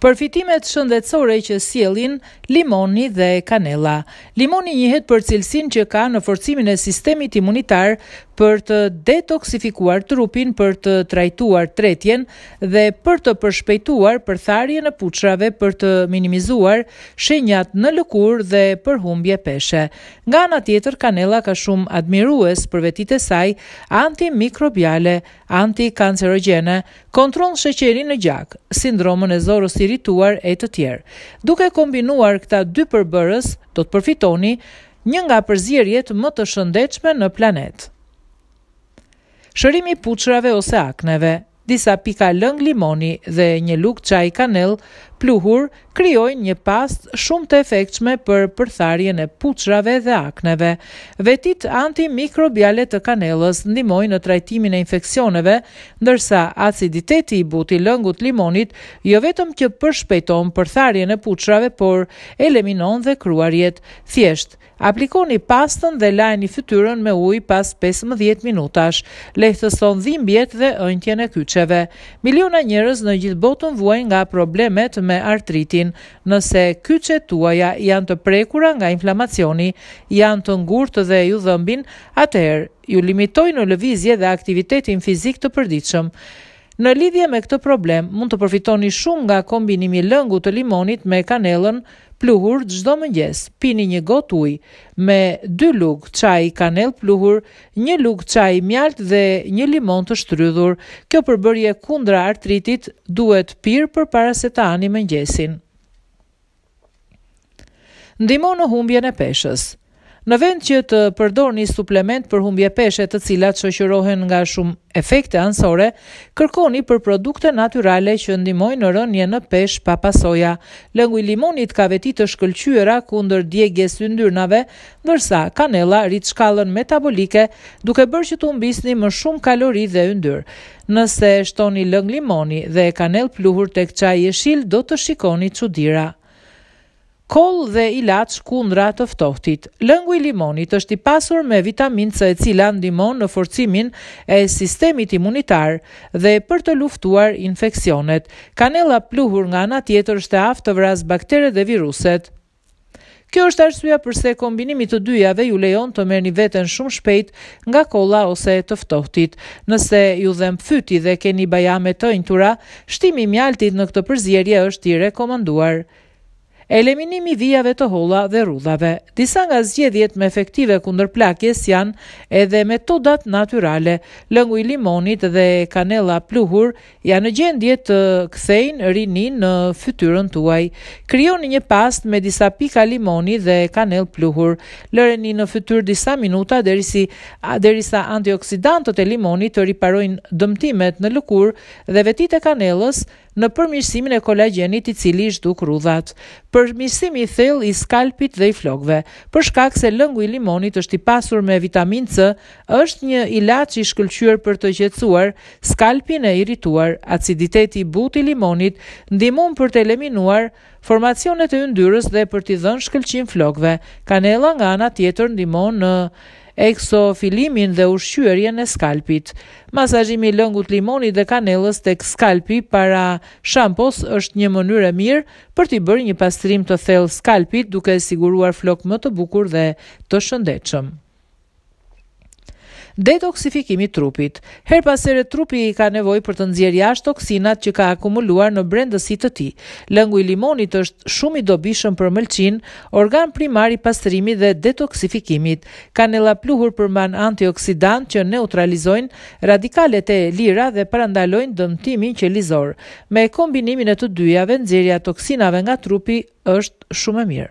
Përfitimet shëndetësore që sjellin limoni dhe kanella. Limoni njihet për cilësinë që ka në forcimin e sistemit imunitar për të detoksifikuar trupin, për të trajtuar tretjen dhe për të përshpejtuar përtharjen e puçrave për të minimizuar shenjat në lëkurë dhe për humbje peshe. Nga ana tjetër, kanella ka shumë admirues për vetitë e saj antimikrobiale antikancerogjene, kontrollon sheqerin në gjak, sindromën e zorrës së irrituar e të tjerë. Duke kombinuar këta dy përbërës, do të përfitoni një nga përzierjet më të shëndetshme në planet. Shërimi i puçrave ose akneve, disa pika lëng limoni dhe një lugë çaj kanellë pluhur, krijojnë një pastë shumë të efektshme për përtharjen e puçrave dhe akneve. Vetitë antimikrobiale të kanellës ndihmojnë në trajtimin e infeksioneve, ndërsa aciditeti i butë i lëngut limonit jo vetëm që përshpejton përtharjen e puçrave, por eliminon dhe kruarjet. Thjesht, Aplikoni pastën dhe lajeni fytyrën me ujë pas pesëmbëdhjetë minutash. Lehtëson dhimbjet dhe ënjtjen e kyçeve. Miliona njerëz në gjithë botën vuajnë nga problemet me artritin. Nëse kyçet tuaja janë të prekura nga inflamacioni, janë të ngurtë dhe ju dhëmbin, atëherë ju limitojnë në lëvizje dhe aktivitetin fizik të përditshëm. Në lidhje me këtë problem, mund të përfitoni shumë nga kombinimi i lëngut të limonit me kanellën pluhur çdo mëngjes. Pini një gotë ujë me 2 lugë çaj kanellë pluhur, një lugë çaj mjaltë dhe një limon të shtrydhur. Kjo përbërje kundra artritit duhet pirë përpara se të hani mëngjesin. Ndihmon në humbjen e peshës. Në vend që të përdorni suplemente për humbje peshe të cilat shoqërohen nga shumë efekte anësore, kërkoni për produkte natyrale që ndihmojnë në rënie në peshë pa pasoja. Lëngu i limonit ka veti të shkëlqyera kundër djegies së yndyrnave, ndërsa kanella rrit shkallën metabolike duke bërë që të humbisni më shumë kalori dhe yndyrë. Nëse shtoni lëng limoni dhe kanellë pluhur tek çaji jeshil do të shikoni çudira. Kollë dhe ilaç kundra të ftohtit. Lëngu i limonit është i pasur me vitaminë C e cila ndihmon në forcimin e sistemit imunitar dhe për të luftuar infeksionet. Kanella pluhur nga ana tjetër është e aftë të vrasë bakteret dhe viruset. Kjo është arsyeja përse kombinimi i të dyjave ju lejon të merrni veten shumë shpejt nga kolla ose të ftohtit. Nëse ju dhemb fyti dhe keni bajame të ënjtura, shtimi i mjaltit në këtë përzierje është i rekomanduar. Eliminimi i vijave të holla dhe rrudhave. Disa nga zgjedhjet më efektive kundër plakjes janë edhe metodat natyrale. Lëngu i limonit dhe kanella pluhur Janë në gjendje të kthejnë rininë në fytyrën tuaj. Krijoni një pastë me disa pika limoni dhe kanellë pluhur. Lëreni në fytyrë disa minuta derisa antioksidantët e limonit të riparojnë dëmtimet në lëkurë dhe vetitë e kanellës në përmirësimin e kolagjenit i cili zhduk rrudhat. Përmirësimi i thellë i skalpit dhe i flokëve, për shkak se lëngu i limonit është i pasur me vitaminë C Është një ilaç i shkëlqyer për të qetësuar skalpin e irrituar. Aciditeti i butë i limonit ndihmon për të eliminuar formacionet e yndyrës dhe për t'i dhënë shkëlqim flokëve. Kanella nga ana tjetër ndihmon në eksofilimin dhe ushqyerjen e skalpit. Masazhimi i lëngut të limonit dhe kanellës tek skalpi para shampos është një mënyrë e mirë për t'i bërë një pastrim të thellë skalpit duke siguruar flokë më të bukur dhe të shëndetshëm. Detoksifikimi i trupit. Herë pas here trupi ka nevojë për të nxjerrë jashtë toksinat që ka akumuluar në brendësi të tij. Lëngu i limonit është shumë i dobishëm për mëlçinë, organ primar i pastrimit dhe detoksifikimit. Kanella pluhur përmban antioksidantë që neutralizojnë radikalet e lira dhe parandalojnë dëmtimin qelizor. Me kombinimin e të dyjave, nxjerrja e toksinave nga trupi është shumë e mirë.